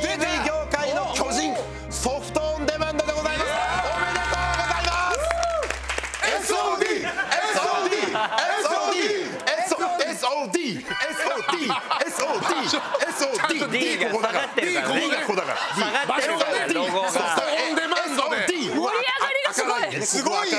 AV 業界の巨人ソフトオンデマンドでございます。おめでとうございます。SOD SOD SOD SOD SOD SOD D るから D がここだから。下がってるからロゴが。ソフトオンデマンドで。盛り上がりがすごい。すごいよ。